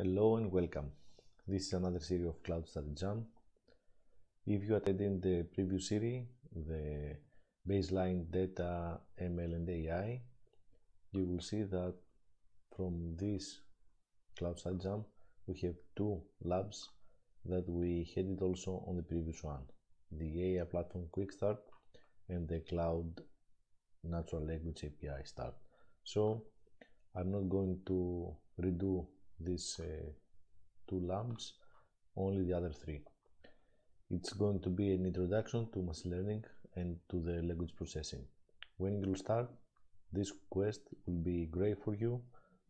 Hello and welcome. This is another series of Cloud Study Jam. If you attended the previous series, the baseline data ML and AI, you will see that from this Cloud Study Jam we have two labs that we headed also on the previous one the AI platform quick start and the cloud natural language API start so I'm not going to redo these uh, two labs only the other three. It's going to be an introduction to machine learning and to the language processing. When you start this quest will be great for you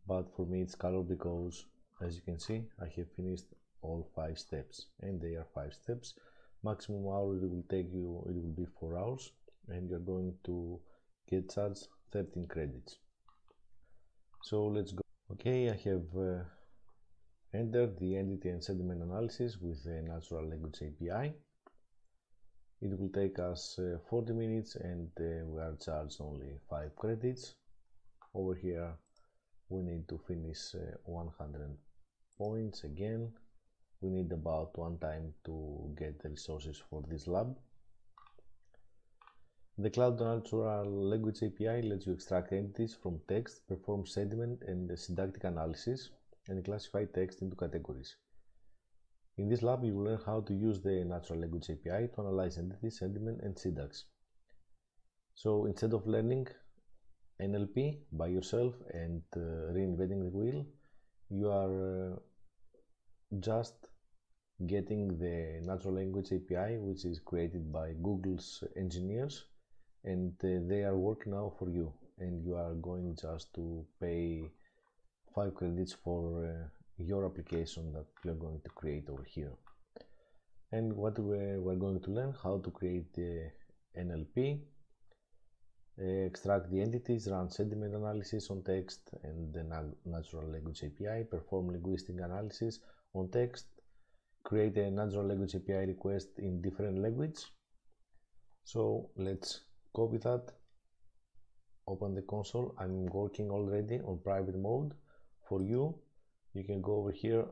but for me it's color because as you can see I have finished all five steps and they are five steps. Maximum hour it will take you it will be four hours and you're going to get charged 13 credits. So let's go. Okay I have uh, entered the entity and sentiment analysis with the natural language API it will take us uh, 40 minutes and uh, we are charged only 5 credits. Over here we need to finish uh, 100 points again. We need about one time to get the resources for this lab. The Cloud Natural Language API lets you extract entities from text, perform sentiment and syntactic analysis, and classify text into categories. In this lab, you will learn how to use the Natural Language API to analyze entities, sentiment, and syntax. So instead of learning NLP by yourself and uh, reinventing the wheel, you are uh, just getting the natural language API, which is created by Google's engineers, and uh, they are working now for you. And you are going just to pay five credits for uh, your application that you're going to create over here. And what we're, we're going to learn how to create the NLP, extract the entities, run sentiment analysis on text and the natural language API, perform linguistic analysis on text, create a natural language API request in different language. So let's copy that, open the console. I'm working already on private mode. For you, you can go over here,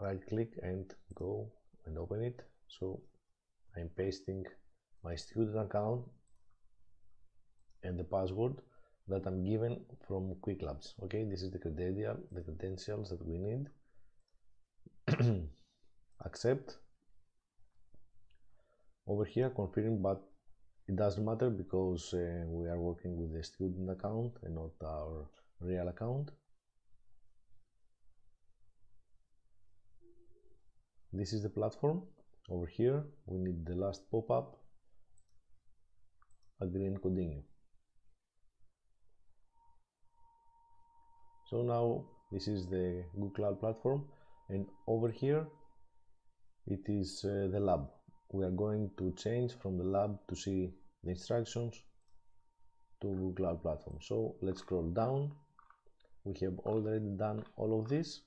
right click and go and open it. So I'm pasting my student account and the password that I'm given from Qwiklabs. Okay, this is the credential, the credentials that we need. accept over here confirm but it doesn't matter because uh, we are working with the student account and not our real account this is the platform. Over here we need the last pop-up. Agree and continue. So now this is the Google Cloud platform. And over here it is uh, the lab. We are going to change from the lab to see the instructions to Google Cloud Platform. So let's scroll down. We have already done all of this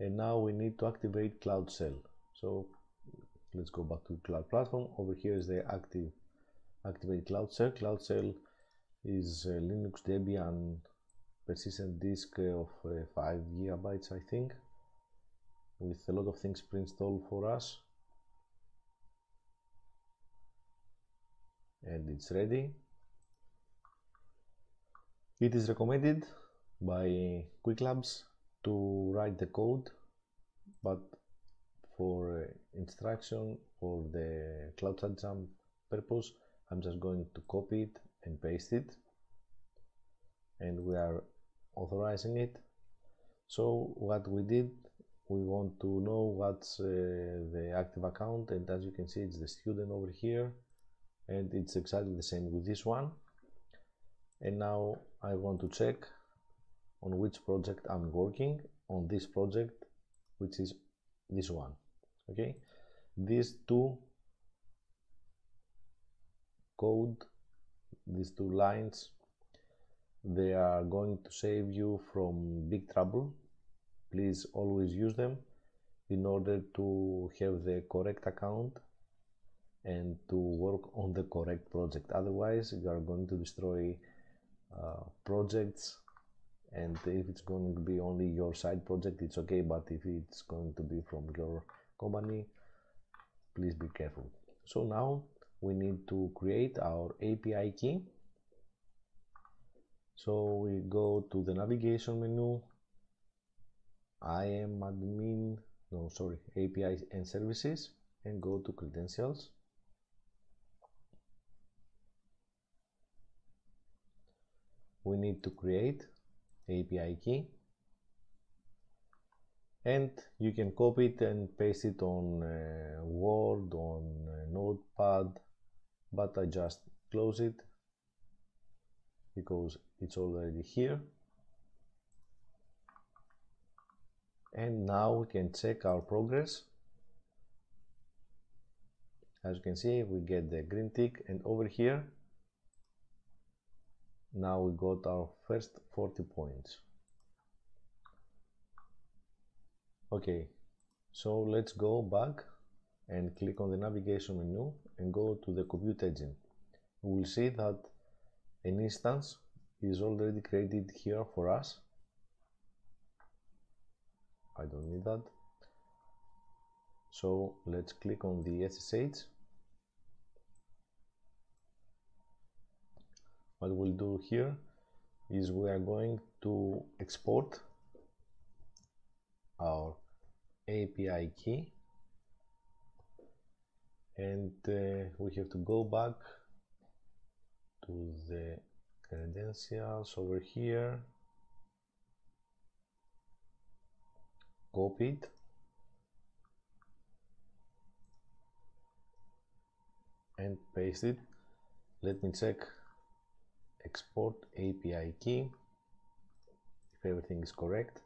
and now we need to activate Cloud Shell so let's go back to Cloud Platform. Over here is the active activate Cloud Shell Cloud Shell is Linux Debian persistent disk of uh, 5 gigabytes I think with a lot of things pre-installed for us. And it's ready. It is recommended by Qwiklabs to write the code but for uh, instruction for the cloud jam purpose I'm just going to copy it and paste it. And we are authorizing it. So what we did we want to know what's uh, the active account. And as you can see it's the student over here. And it's exactly the same with this one. And now I want to check on which project I'm working on this project which is this one okay? These two code these two lines they are going to save you from big trouble. Please always use them in order to have the correct account and to work on the correct project. Otherwise you are going to destroy uh, projects and if it's going to be only your side project it's okay but if it's going to be from your company please be careful. So now we need to create our API key. So we go to the navigation menu. I am admin no sorry API and services and go to credentials. We need to create API key and you can copy it and paste it on uh, Word, on uh, Notepad, but I just close it because it's already here. And now we can check our progress. As you can see, we get the green tick and over here now we got our first 40 points. Okay so let's go back and click on the navigation menu and go to the compute engine. We will see that an instance is already created here for us. I don't need that. So let's click on the SSH what we'll do here is we are going to export our API key. And uh, we have to go back to the credentials over here. Copy it. And paste it. Let me check export API key if everything is correct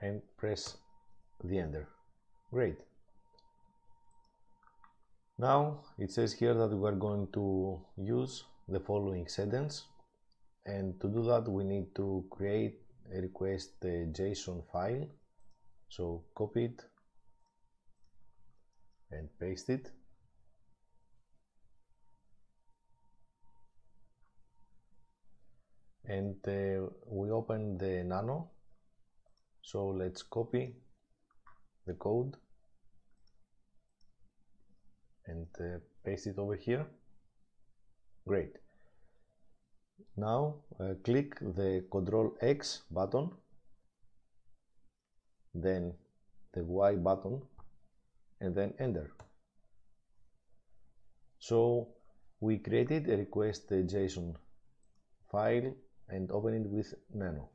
and press the enter. Great. Now it says here that we are going to use the following sentence and to do that we need to create a request a JSON file. So copy it and paste it and uh, we open the nano. So let's copy the code and uh, paste it over here. Great. Now uh, click the control X button then the Y button and then enter. So we created a request JSON file and open it with nano.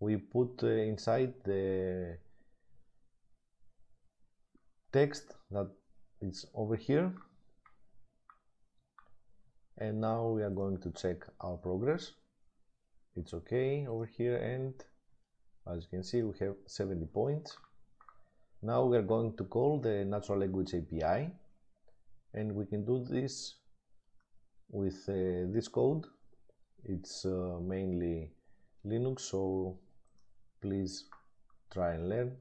We put uh, inside the text that is over here. And now we are going to check our progress. It's okay over here and as you can see we have 70 points. Now we are going to call the natural language API and we can do this with uh, this code it's uh, mainly Linux so please try and learn.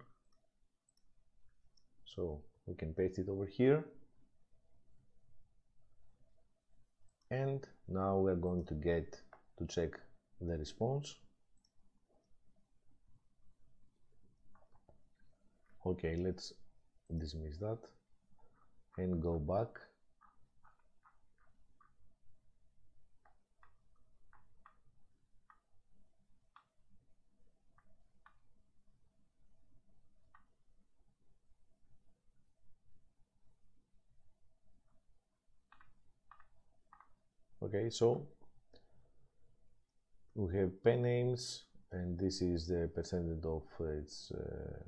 So we can paste it over here. And now we're going to get to check the response. Okay let's dismiss that and go back okay so we have pen names and this is the percentage of its uh,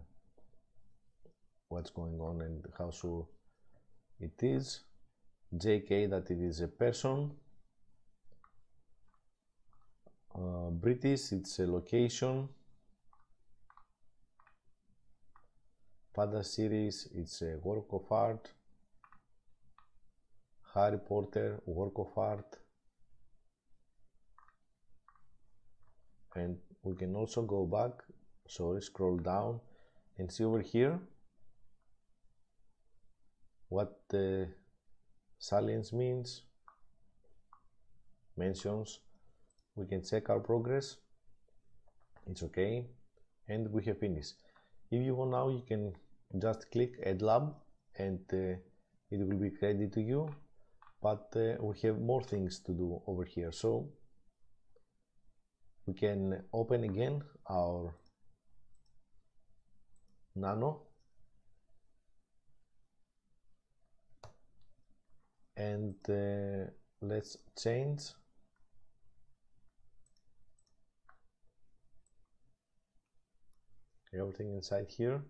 what's going on and how sure it is. JK that it is a person. Uh, British it's a location. Panda series it's a work of art. Harry Potter work of art and we can also go back. Sorry scroll down and see over here what the salience means. Mentions we can check our progress. It's okay. And we have finished. If you want now you can just click add lab and uh, it will be credited to you. But uh, we have more things to do over here. So we can open again our nano. And uh, let's change. Everything inside here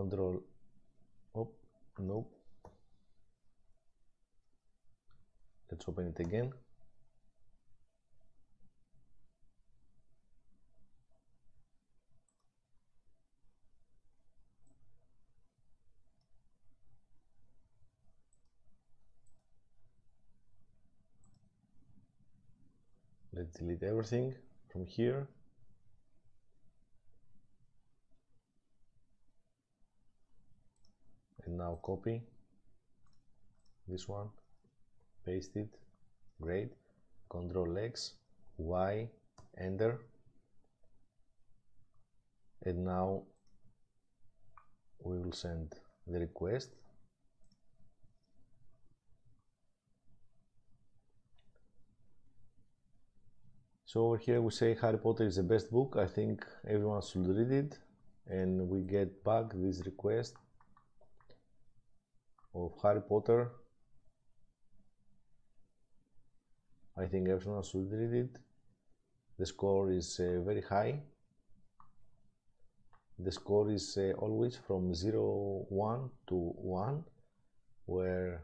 control. Oh no let's open it again. Let's delete everything from here and now copy this one paste it great control X Y enter. And now we will send the request. So over here we say Harry Potter is the best book. I think everyone should read it. And we get back this request of Harry Potter. I think everyone should read it. The score is uh, very high. The score is uh, always from 0, 1 to 1, where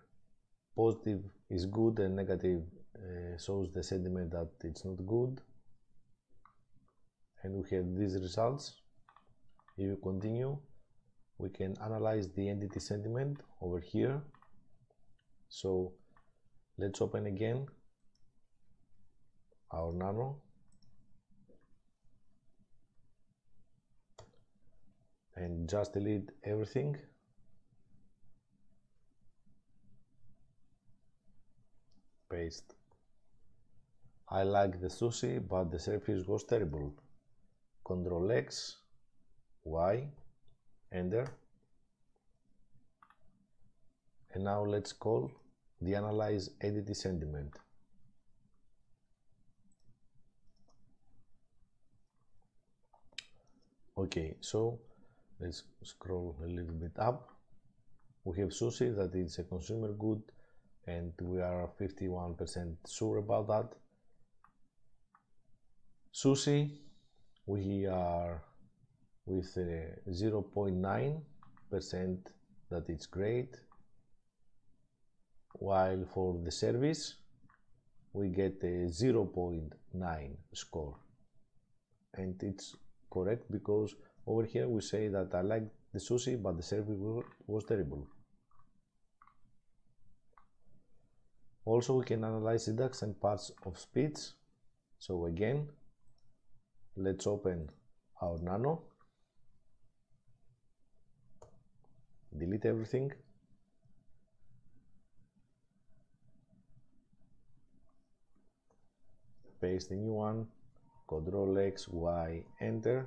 positive is good and negative uh, shows the sentiment that it's not good. And we have these results. If you continue, we can analyze the entity sentiment over here. So let's open again our nano. And just delete everything. Paste. I like the sushi but the service was terrible. Control X Y enter and now let's call the analyze entity sentiment. Okay so let's scroll a little bit up. We have sushi that is a consumer good and we are 51% sure about that. Sushi we are with uh, 0.9 percent that it's great while for the service we get a 0.9 score. And it's correct because over here we say that I like the sushi but the service was terrible. Also we can analyze syntax and parts of speech so again let's open our nano delete everything? Paste the new one. Control X Y enter.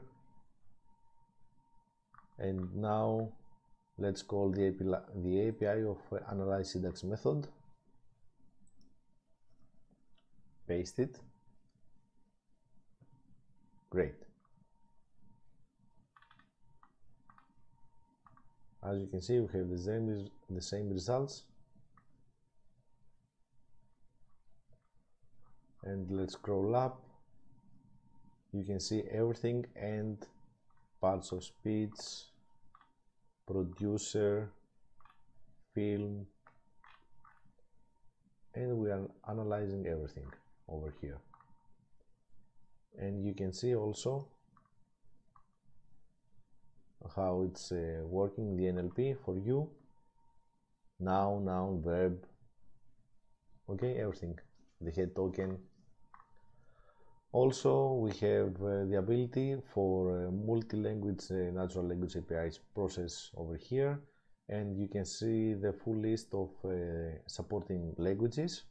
And now let's call the API, the API of uh, analyze syntax method. Paste it. Great as you can see we have the same the same results. And let's scroll up. You can see everything and parts of speech producer film. And we are analyzing everything over here. And you can see also how it's uh, working the NLP for you noun noun verb okay everything the head token. Also, we have uh, the ability for uh, multi-language uh, natural language APIs process over here and you can see the full list of uh, supporting languages.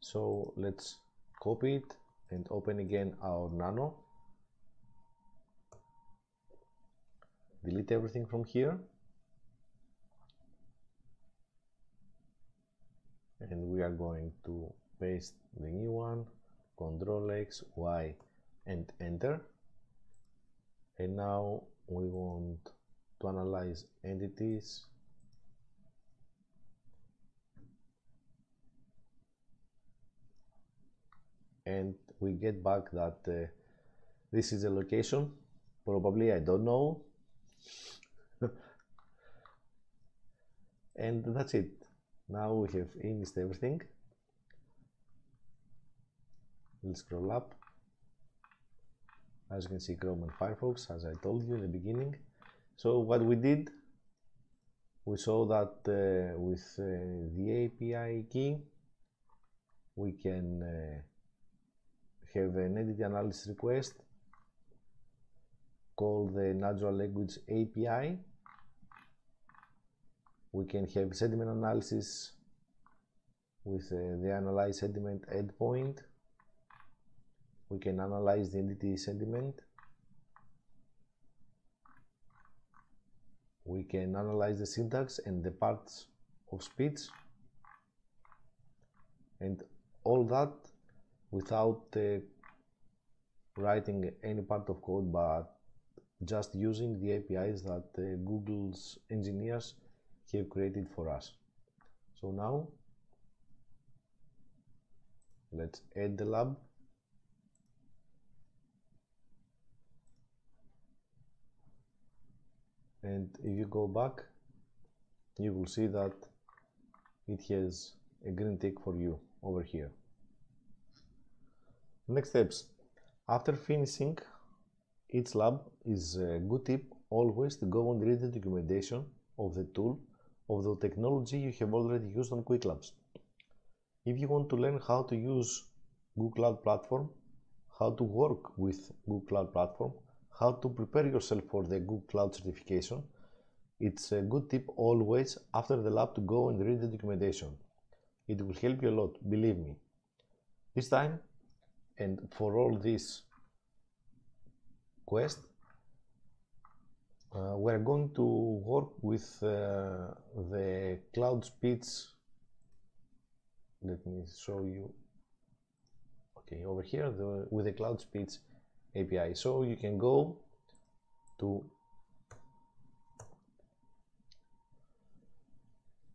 So let's copy it and open again our nano. Delete everything from here. And we are going to paste the new one control X Y and enter. And now we want to analyze entities. And we get back that uh, this is a location. Probably I don't know and that's it. Now we have finished everything. Let's scroll up. As you can see Chrome and Firefox as I told you in the beginning. So what we did we saw that uh, with uh, the API key we can uh, have an entity analysis request called the natural language API we can have sentiment analysis with uh, the analyze sentiment endpoint. We can analyze the entity sentiment. we can analyze the syntax and the parts of speech. And all that without uh, writing any part of code but just using the APIs that uh, Google's engineers have created for us. So now let's add the lab. And if you go back, you will see that it has a green tick for you over here. Next steps. After finishing each lab is a good tip always to go and read the documentation of the tool of the technology you have already used on Qwiklabs. If you want to learn how to use Google Cloud Platform, how to work with Google Cloud Platform, how to prepare yourself for the Google Cloud certification, it's a good tip always after the lab to go and read the documentation. It will help you a lot, believe me. This time, and for all this quest, uh, we're going to work with uh, the cloud speech let me show you. Okay over here the, with the cloud speech API so you can go to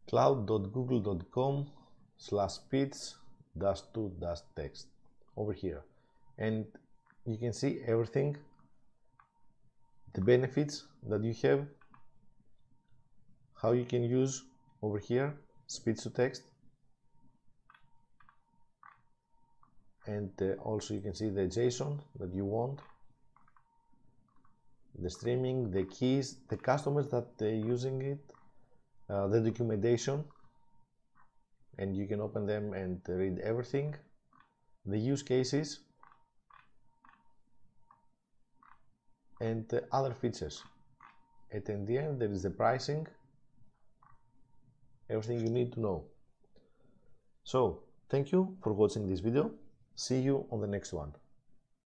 cloud.google.com slash speech dash to dash text over here. And you can see everything the benefits that you have how you can use over here speech to text. And uh, also you can see the JSON that you want. The streaming the keys the customers that they're using it uh, the documentation. And you can open them and read everything. The use cases and other features. In the end, there is the pricing, everything you need to know. So, thank you for watching this video. See you on the next one.